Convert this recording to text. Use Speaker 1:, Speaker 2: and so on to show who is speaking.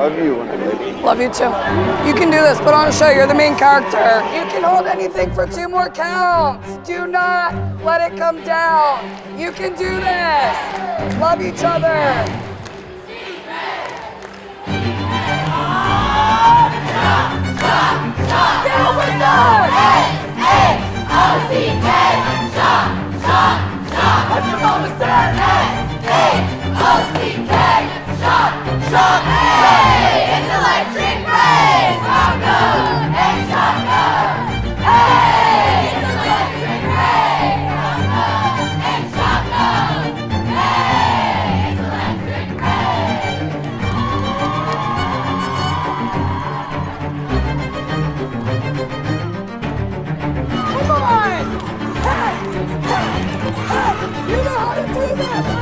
Speaker 1: Love you.
Speaker 2: Love you too. You can do this. Put on a show. You're the main character. You can hold anything for two more counts. Do not let it come down. You can do this. Love each other. Said.
Speaker 3: A-A-O-C-K, shock, shock,
Speaker 2: Come on!